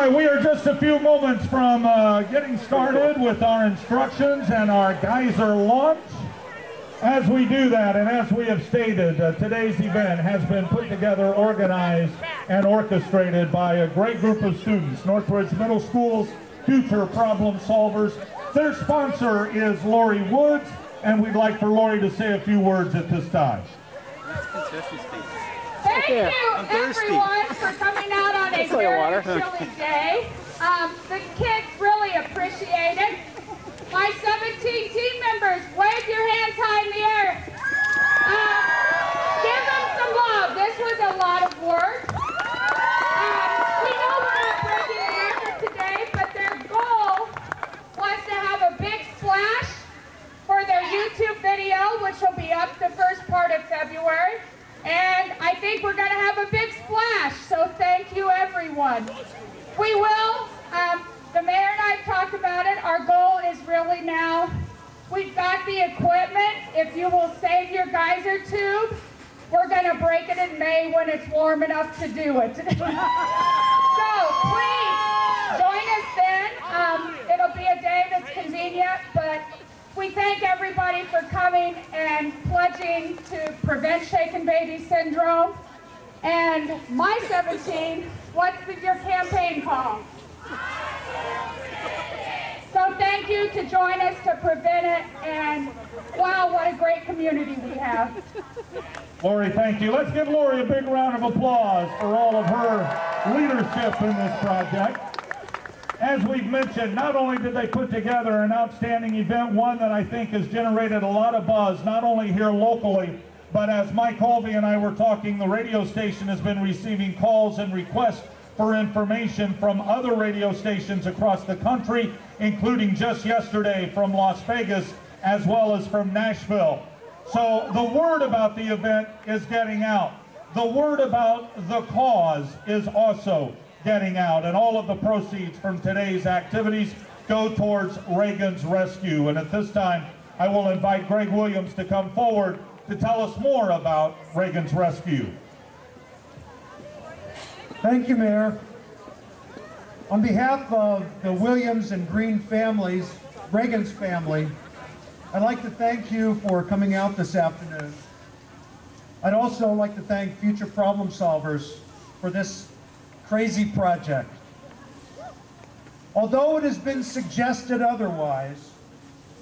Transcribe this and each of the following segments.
right, we are just a few moments from uh, getting started with our instructions and our geyser launch. As we do that, and as we have stated, uh, today's event has been put together, organized, and orchestrated by a great group of students, North Ridge Middle School's future problem solvers. Their sponsor is Laurie Woods, and we'd like for Laurie to say a few words at this time. Thank you, everyone, for coming out on a very chilly day. Um, the kids really appreciate it. My 17 team members, wave your hands high in the air. Uh, give them some love. This was a lot of work. Um, we know we're not breaking the record today, but their goal was to have a big splash for their YouTube video, which will be up the first part of February. And I think we're going to have a big splash, so thank everyone. We will, um, the mayor and I have talked about it, our goal is really now, we've got the equipment, if you will save your geyser tube, we're going to break it in May when it's warm enough to do it. so please, join us then. Um, it'll be a day that's convenient, but we thank everybody for coming and pledging to prevent shaken baby syndrome. And my 17, what's the, your campaign called? So thank you to join us to prevent it, and wow, what a great community we have. Laurie, thank you. Let's give Laurie a big round of applause for all of her leadership in this project. As we've mentioned, not only did they put together an outstanding event, one that I think has generated a lot of buzz, not only here locally, but as Mike Colby and I were talking, the radio station has been receiving calls and requests for information from other radio stations across the country, including just yesterday from Las Vegas, as well as from Nashville. So the word about the event is getting out. The word about the cause is also getting out, and all of the proceeds from today's activities go towards Reagan's rescue. And at this time, I will invite Greg Williams to come forward to tell us more about Reagan's rescue. Thank you, Mayor. On behalf of the Williams and Green families, Reagan's family, I'd like to thank you for coming out this afternoon. I'd also like to thank Future Problem Solvers for this crazy project. Although it has been suggested otherwise,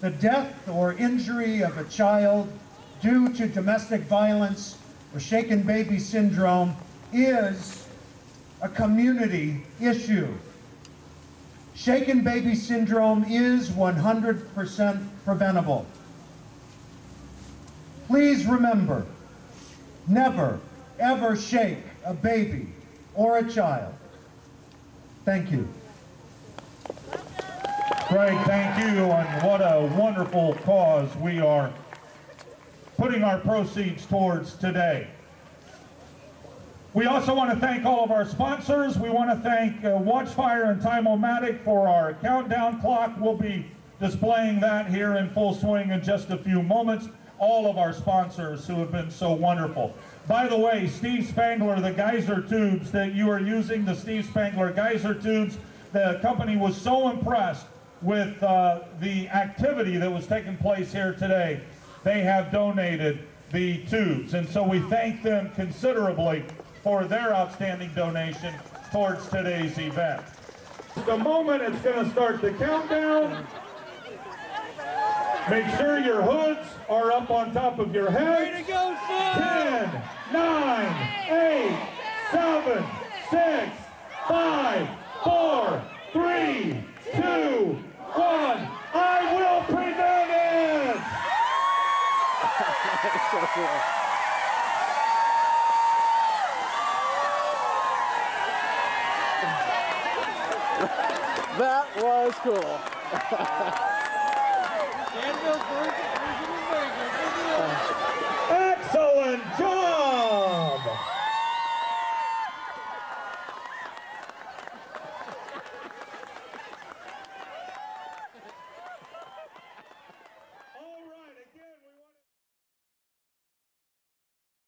the death or injury of a child due to domestic violence or shaken baby syndrome is a community issue. Shaken baby syndrome is 100% preventable. Please remember, never, ever shake a baby or a child. Thank you. Greg, thank you, and what a wonderful cause we are putting our proceeds towards today. We also want to thank all of our sponsors. We want to thank uh, Watchfire and Time-O-Matic for our countdown clock. We'll be displaying that here in full swing in just a few moments. All of our sponsors who have been so wonderful. By the way, Steve Spangler, the geyser tubes that you are using, the Steve Spangler geyser tubes, the company was so impressed with uh, the activity that was taking place here today. They have donated the tubes, and so we thank them considerably for their outstanding donation towards today's event. The moment it's going to start the countdown. Make sure your hoods are up on top of your heads. Go, 10, 9, 8, 7, 6, 5, 4, 3, That was cool.